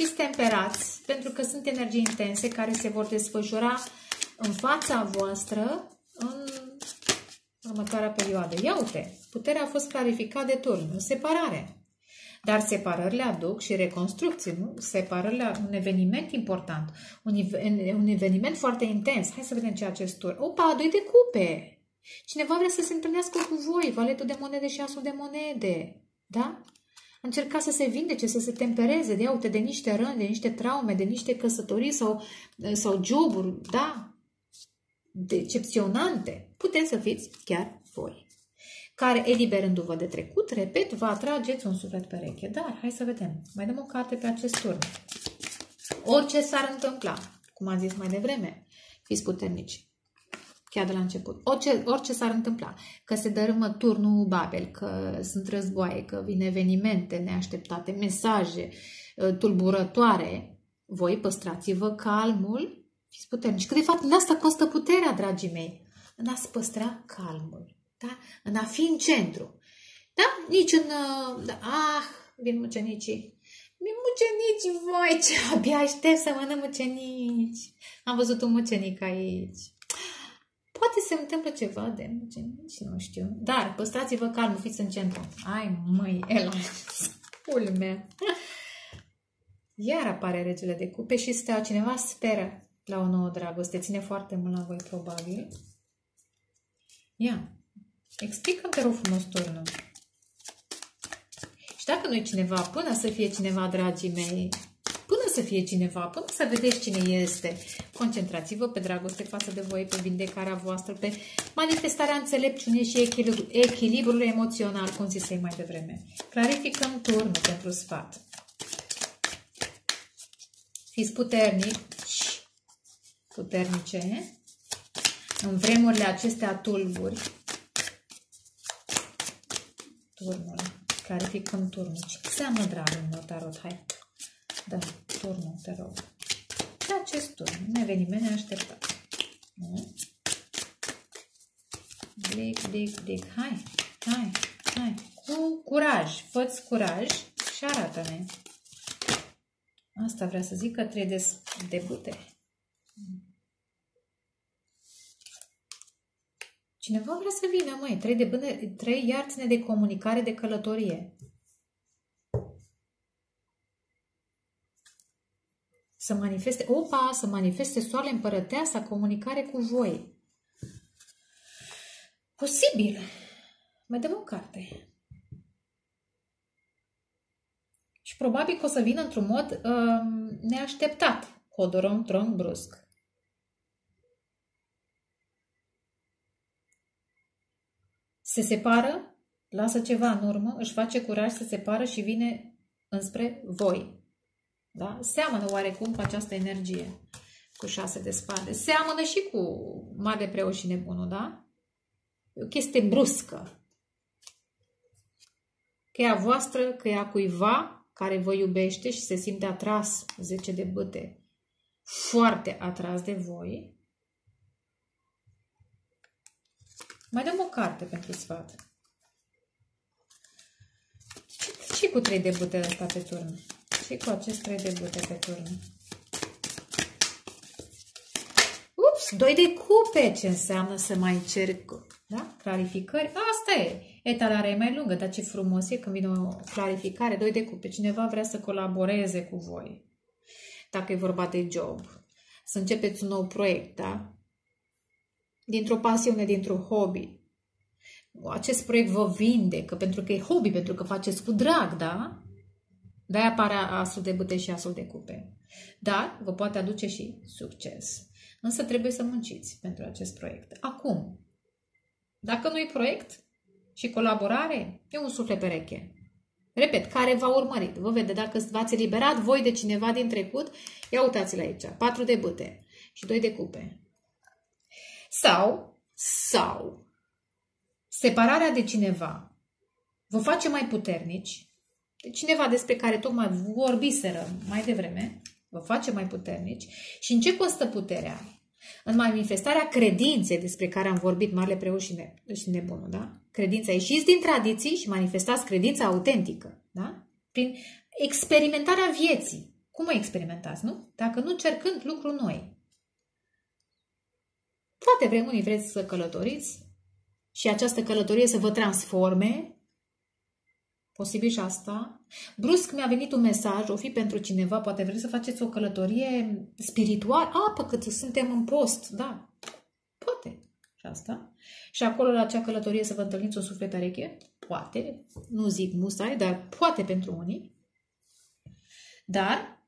Fiți temperați, pentru că sunt energii intense care se vor desfășura în fața voastră în următoarea perioadă. Ia uite, puterea a fost clarificată de turn, în separare. Dar separările aduc și reconstrucții, nu? Separările, un eveniment important, un, un eveniment foarte intens. Hai să vedem ce acest tur. Opa, doi de cupe! Cineva vrea să se întâlnească cu voi, valetul de monede și asul de monede. Da? încerca să se vindece, să se tempereze de, uite, de niște răni, de niște traume, de niște căsătorii sau, sau joburi, da, decepționante. Puteți să fiți chiar voi care, eliberându-vă de trecut, repet, vă atrageți un suflet pereche. Dar, hai să vedem. Mai dăm o carte pe acest turn. Orice s-ar întâmpla, cum am zis mai devreme, fiți puternici chiar de la început. Orice, orice s-ar întâmpla, că se dărâmă turnul Babel, că sunt războaie, că vin evenimente neașteptate, mesaje ă, tulburătoare, voi păstrați-vă calmul, fiți puternici. Că de fapt în asta costă puterea, dragii mei, în a păstra calmul, da? în a fi în centru. Da? Nici în... Ă, da, ah, vin mucenicii. Vin mucenici, voi, ce abia aștept să mănânc mucenici. Am văzut un mucenic aici. Poate se întâmplă ceva de nici nu știu. Dar păstrați-vă calm, fiți în centru. Ai, măi, Ela, [LAUGHS] culmea. Iar apare regele de cupe și stea. Cineva speră la o nouă dragoste. Ține foarte mult la voi, probabil. Ia, explică-mi, te rog frumos, turnul. Și dacă nu e cineva, până să fie cineva, dragii mei, să fie cineva, până să vedeți cine este. Concentrați-vă pe dragoste față de voi, pe vindecarea voastră, pe manifestarea înțelepciunii și echilibru, echilibrul emoțional, cum zisei mai devreme. Clarificăm turnul pentru sfat. Fiți puternici, puternice, în vremurile acestea tulburi, turnul, clarificăm turnul. Ce înseamnă, dragul meu, tarot? Hai, da, turnul, te rog. De acest turn, un eveniment neașteptat. Nu? blic, blic, blic. Hai, hai, hai. Cu curaj. Fă-ți curaj și arată-ne. Asta vrea să zic că trebuie de, de bute. Cineva vrea să vină, măi, trei, de bână, trei iarține de comunicare de călătorie. Să manifeste, opa, să manifeste soarele împărăteasa, comunicare cu voi. Posibil. Mai dăm o carte. Și probabil că o să vină într-un mod um, neașteptat. Hodoron, tron, brusc. Se separă, lasă ceva în urmă, își face curaj, se separă și vine înspre voi. Da? Seamănă oarecum cu această energie, cu șase de spade. Seamănă și cu mare preot și nebunul, da? E o chestie bruscă. Că e a voastră, că e a cuiva care vă iubește și se simte atras, 10 de băte, foarte atras de voi, Mai dăm o carte pentru sfat. Ce, ce cu 3 de bute ăsta pe turn? Ce cu acest 3 de bute pe turn? Ups, 2 de cupe! Ce înseamnă să mai cer da? clarificări? Asta e. Etalarea e mai lungă, dar ce frumos e când vine o clarificare. 2 de cupe. Cineva vrea să colaboreze cu voi. Dacă e vorba de job. Să începeți un nou proiect, da? dintr-o pasiune, dintr-un hobby. Acest proiect vă vindecă pentru că e hobby, pentru că faceți cu drag, da? De-aia apare asul de bute și asul de cupe. Dar vă poate aduce și succes. Însă trebuie să munciți pentru acest proiect. Acum, dacă nu e proiect și colaborare, e un suflet pereche. Repet, care v-a urmărit. Vă vede, dacă v-ați eliberat voi de cineva din trecut, ia uitați-l aici. Patru de bute și doi de cupe. Sau, sau, separarea de cineva vă face mai puternici, de cineva despre care tocmai vorbiseră mai devreme, vă face mai puternici și în ce constă puterea? În manifestarea credinței despre care am vorbit Marele Preot și, ne, și Nebunul, da? Credința, ieșiți din tradiții și manifestați credința autentică, da? Prin experimentarea vieții. Cum o experimentați, nu? Dacă nu cercând lucruri noi. Poate vrem unii vreți să călătoriți și această călătorie să vă transforme. Posibil și asta. Brusc mi-a venit un mesaj, o fi pentru cineva, poate vreți să faceți o călătorie spirituală. A, pe cât suntem în post, da. Poate și asta. Și acolo la acea călătorie să vă întâlniți o suflet areche. Poate. Nu zic musai, dar poate pentru unii. Dar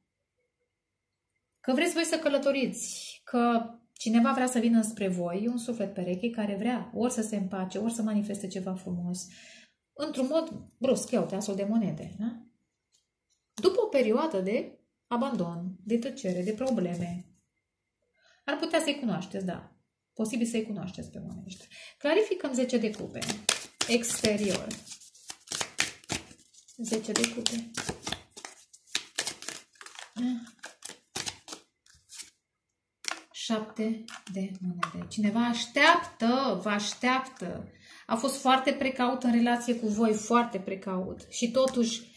că vreți voi să călătoriți, că Cineva vrea să vină spre voi, e un suflet pereche care vrea ori să se împace, ori să manifeste ceva frumos, într-un mod brusc, iau asul de monede. Da? După o perioadă de abandon, de tăcere, de probleme, ar putea să-i cunoașteți, da. Posibil să-i cunoașteți pe oamenii ăștia. Clarificăm 10 de cupe. Exterior. 10 de cupe. șapte de monede. Cineva așteaptă, vă așteaptă. A fost foarte precaut în relație cu voi, foarte precaut. Și totuși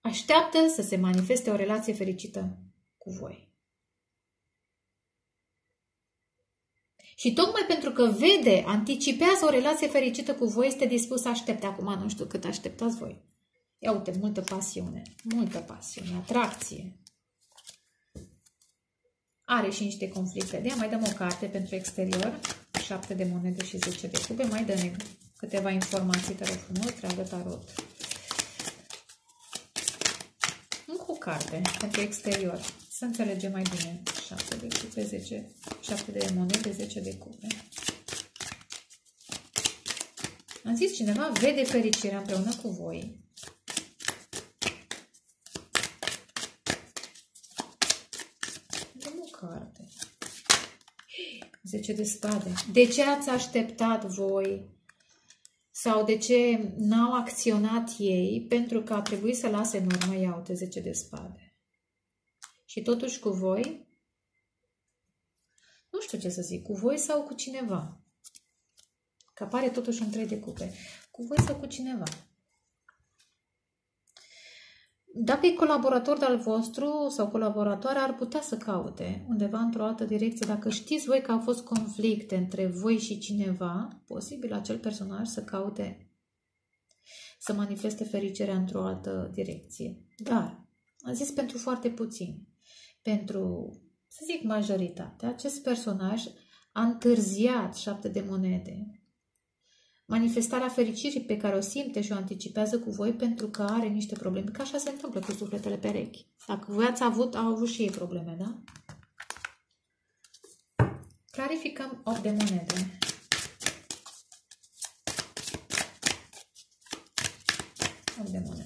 așteaptă să se manifeste o relație fericită cu voi. Și tocmai pentru că vede, anticipează o relație fericită cu voi, este dispus să aștepte. Acum nu știu cât așteptați voi. Ia uite, multă pasiune, multă pasiune, atracție. Are și niște conflicte. De mai dăm o carte pentru exterior, 7 de monede și 10 de cube. Mai dă câteva informații, te rog frumos, treabă tarot. Încă o carte pentru exterior. Să înțelegem mai bine. 7 de cube, 10, 7 de monede, 10 de cube. Am zis cineva, vede fericirea împreună cu voi. 10 de spade. De ce ați așteptat voi? Sau de ce n-au acționat ei pentru că a trebuit să lase în urmă, ia uite, 10 de spade. Și totuși cu voi, nu știu ce să zic, cu voi sau cu cineva. Că apare totuși un trei de cupe. Cu voi sau cu cineva. Dacă e colaborator de-al vostru sau colaboratoare, ar putea să caute undeva într-o altă direcție. Dacă știți voi că au fost conflicte între voi și cineva, posibil acel personaj să caute să manifeste fericirea într-o altă direcție. Dar, am zis pentru foarte puțin, pentru, să zic, majoritate, acest personaj a întârziat șapte de monede manifestarea fericirii pe care o simte și o anticipează cu voi pentru că are niște probleme. Că așa se întâmplă cu sufletele perechi. Dacă voi ați avut, au avut și ei probleme, da? Clarificăm 8 de monede. de monede.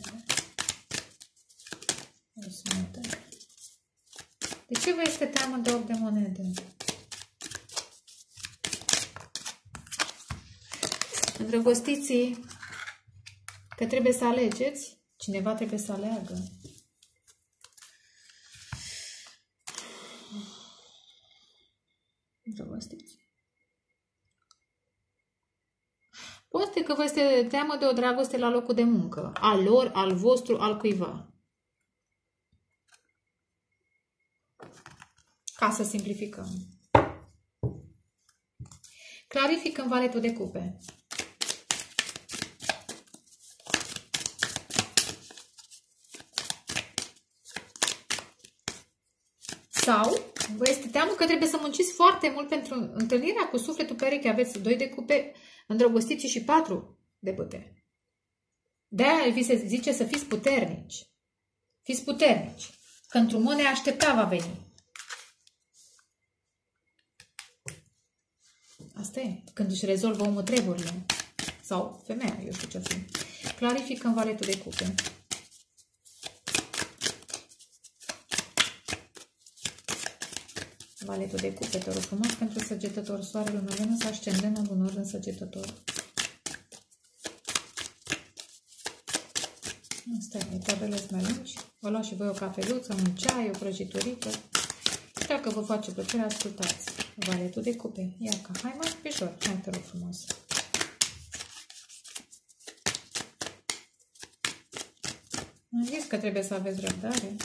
De ce vă este teamă de 8 de monede? Îndrăgostiții că trebuie să alegeți, cineva trebuie să aleagă. Îndrăgostiți. Poate că vă este teamă de o dragoste la locul de muncă, al lor, al vostru, al cuiva. Ca să simplificăm. Clarificăm valetul de cupe. Sau vă este teamă că trebuie să munciți foarte mult pentru întâlnirea cu sufletul pereche. Aveți doi de cupe îndrăgostiți și patru de putere. De-aia vi se zice să fiți puternici. Fiți puternici. Că într-un mod neașteptat va veni. Asta e. Când își rezolvă omul treburile. Sau femeia, eu știu ce fi. Clarificăm valetul de cupe. Valetul de cupe, te rog frumos, pentru săgetător, soare, lună, venus, ascendentul, lunor în săgetător. Asta e, tabele mai lungi. Vă luați și voi o cafeluță, un ceai, o prăjiturică. Dacă vă face plăcere, ascultați. Valetul de cupe. Ia ca, hai mai pe jur, hai te rog frumos. Am zis că trebuie să aveți răbdare.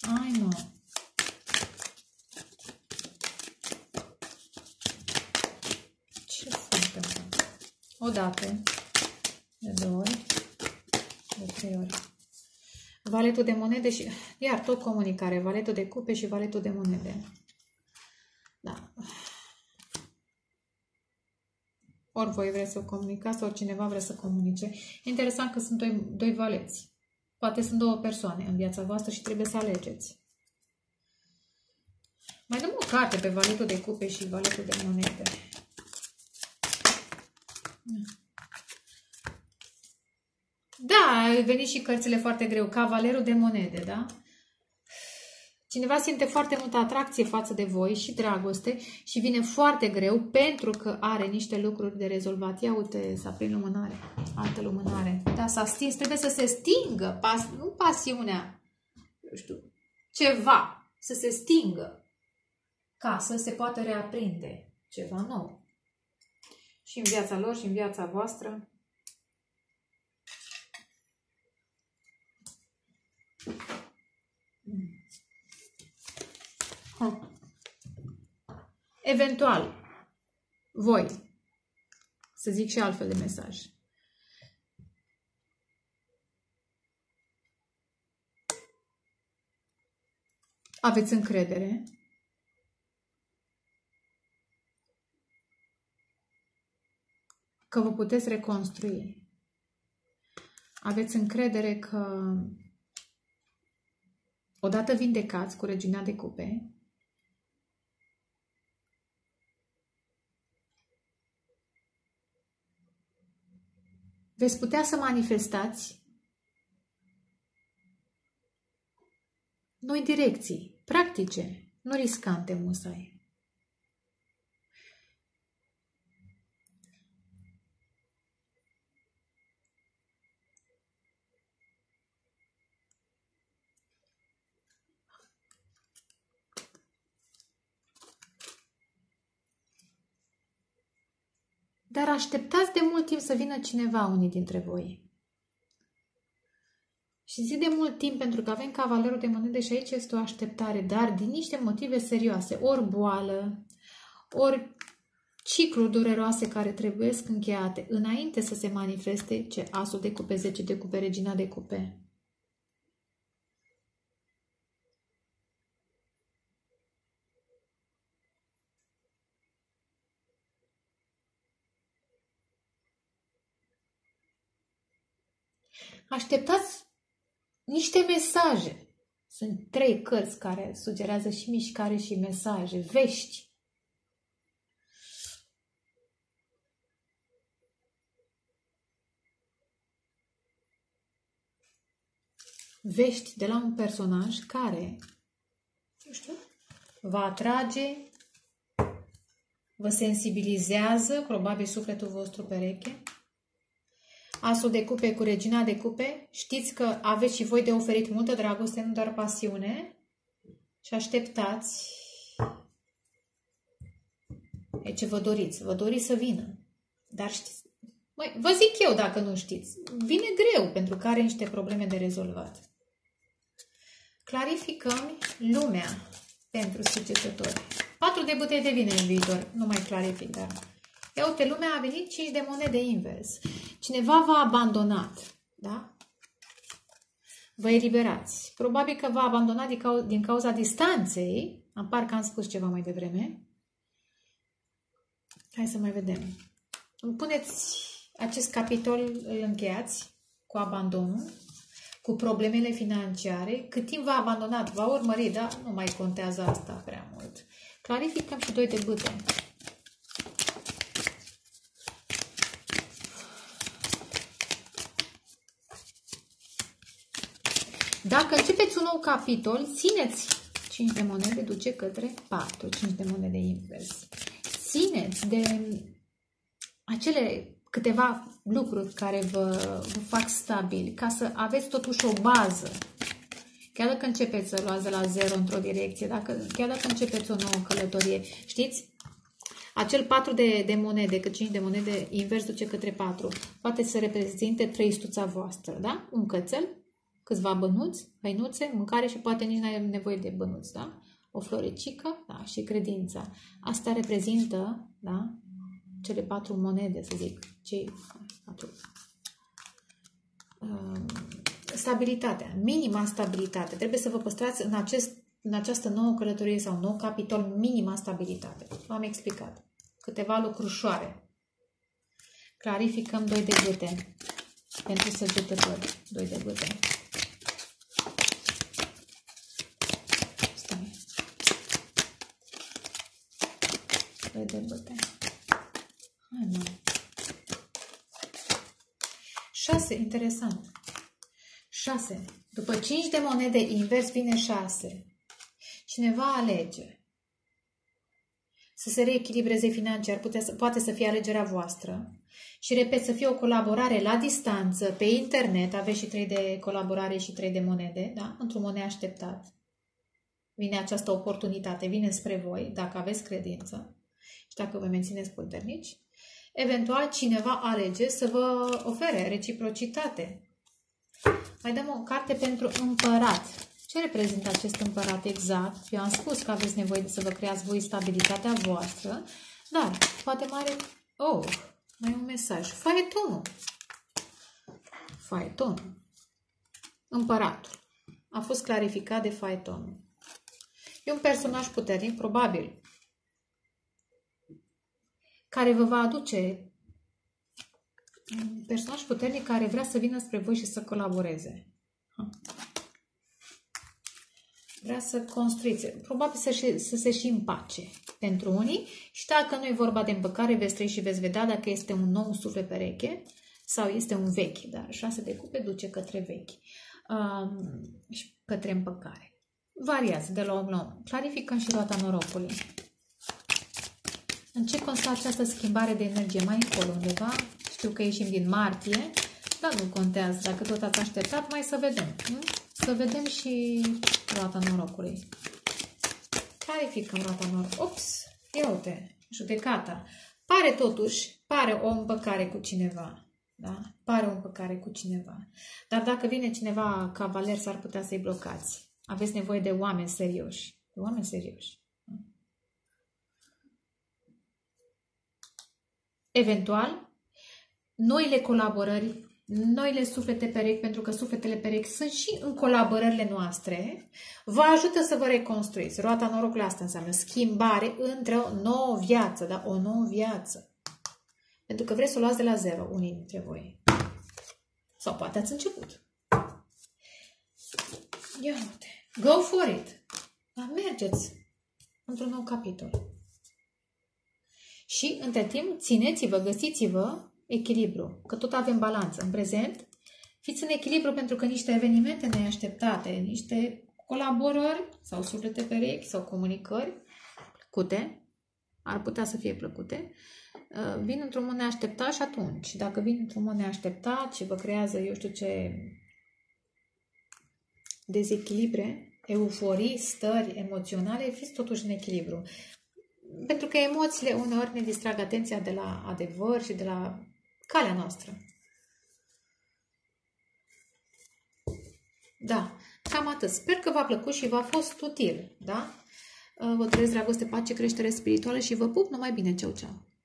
Ai, mă. O dată, de două ori, de trei ori. Valetul de monede și, iar tot comunicare, valetul de cupe și valetul de monede. Da. Ori voi vreți să comunicați, ori cineva vrea să comunice. Interesant că sunt doi, doi valeți. Poate sunt două persoane în viața voastră și trebuie să alegeți. Mai dăm o carte pe valetul de cupe și valetul de monede. Da, venit și cărțile foarte greu. Cavalerul de monede, da? Cineva simte foarte multă atracție față de voi și dragoste și vine foarte greu pentru că are niște lucruri de rezolvat. Ia uite, s-a prins lumânare, altă lumânare. Da, s-a stins, trebuie să se stingă, pas, nu pasiunea, eu știu, ceva, să se stingă ca să se poată reaprinde ceva nou și în viața lor și în viața voastră. Eventual, voi, să zic și altfel de mesaj. Aveți încredere că vă puteți reconstrui. Aveți încredere că odată vindecați cu regina de cupe, veți putea să manifestați noi direcții, practice, nu riscante musai. Dar așteptați de mult timp să vină cineva, unii dintre voi. Și zi de mult timp, pentru că avem cavalerul de monede și aici este o așteptare, dar din niște motive serioase, ori boală, ori cicluri dureroase care trebuie încheiate înainte să se manifeste ce asul de cupe, 10 de cupe, regina de cupe. Așteptați niște mesaje. Sunt trei cărți care sugerează și mișcare și mesaje, vești. Vești de la un personaj care, nu știu, vă atrage, vă sensibilizează, probabil sufletul vostru pereche, Asul de cupe cu regina de cupe, știți că aveți și voi de oferit multă dragoste, nu doar pasiune. Și așteptați e ce vă doriți. Vă doriți să vină. Dar știți, măi, vă zic eu dacă nu știți, vine greu pentru că are niște probleme de rezolvat. Clarificăm lumea pentru succesători. Patru de butei de vine în viitor, nu mai clarific, dar Ia uite, lumea a venit 5 de monede invers. Cineva v-a abandonat, da? Vă eliberați. Probabil că v-a abandonat din, cau din cauza distanței. Am parcă am spus ceva mai devreme. Hai să mai vedem. Îmi puneți acest capitol, îl încheiați cu abandonul, cu problemele financiare. Cât timp v-a abandonat, v-a urmărit, da? Nu mai contează asta prea mult. Clarificăm și doi de bâte. Dacă începeți un nou capitol, țineți 5 de monede, duce către 4, 5 de monede invers. Țineți de acele câteva lucruri care vă, vă fac stabili, ca să aveți totuși o bază. Chiar dacă începeți să luați de la zero într-o direcție, dacă, chiar dacă începeți o nouă călătorie, știți? Acel 4 de, de monede, că 5 de monede invers duce către 4, poate să reprezinte trăistuța voastră, da? Un cățel, câțiva bănuți, hăinuțe, mâncare și poate nici nu ai nevoie de bănuți, da? O floricică, da, și credința. Asta reprezintă, da, cele patru monede, să zic, cei patru. Um, stabilitatea, minima stabilitate. Trebuie să vă păstrați în, acest, în această nouă călătorie sau nou capitol minima stabilitate. V-am explicat. Câteva lucrușoare. Clarificăm doi de gâte pentru săgetători. Doi de gâte. de băte. Hai, mă. 6, interesant. 6. După 5 de monede invers vine 6. Cineva alege să se reechilibreze financiar, putea să, poate să fie alegerea voastră. Și repet, să fie o colaborare la distanță, pe internet, aveți și 3 de colaborare și 3 de monede, da? într-un mon neașteptat. Vine această oportunitate, vine spre voi, dacă aveți credință și dacă vă mențineți puternici, eventual cineva alege să vă ofere reciprocitate. Mai dăm o carte pentru împărat. Ce reprezintă acest împărat exact? Eu am spus că aveți nevoie să vă creați voi stabilitatea voastră, dar poate mai are... Oh, mai e un mesaj. Faetonul. Faetonul. Împăratul. A fost clarificat de faetonul. E un personaj puternic, probabil care vă va aduce un personaj puternic care vrea să vină spre voi și să colaboreze. Vrea să construiți. Probabil să, și, să se și împace pentru unii și dacă nu e vorba de împăcare, veți trăi și veți vedea dacă este un nou suflet pereche sau este un vechi, dar șase de cupe duce către vechi um, și către împăcare. Variază de la om la om. Clarificăm și roata norocului. În ce constă această schimbare de energie? Mai încolo undeva, știu că ieșim din martie, dar nu contează. Dacă tot ați așteptat, mai să vedem. Nu? Să vedem și roata norocului. Clarificăm roata norocului. Ops, ia uite, judecata. Pare totuși pare o împăcare cu cineva. Da? Pare o împăcare cu cineva. Dar dacă vine cineva cavaler, s-ar putea să-i blocați. Aveți nevoie de oameni serioși. De oameni serioși. Eventual, noile colaborări, noile suflete perechi, pentru că sufletele perechi sunt și în colaborările noastre, vă ajută să vă reconstruiți. Roata norocului asta înseamnă schimbare între o nouă viață, da? O nouă viață. Pentru că vreți să o luați de la zero, unii dintre voi. Sau poate ați început. Ia uite. Go for it. Dar mergeți într-un nou capitol. Și, între timp, țineți-vă, găsiți-vă echilibru, că tot avem balanță. În prezent, fiți în echilibru pentru că niște evenimente neașteptate, niște colaborări sau suflete perechi sau comunicări plăcute, ar putea să fie plăcute, uh, vin într-un mod neașteptat și atunci, dacă vin într-un mod neașteptat și vă creează, eu știu ce, dezechilibre, euforii, stări emoționale, fiți totuși în echilibru. Pentru că emoțiile uneori ne distrag atenția de la adevăr și de la calea noastră. Da, cam atât. Sper că v-a plăcut și v-a fost util, da? Vă doresc dragoste, pace, creștere spirituală și vă pup numai bine. Ceau, ceau!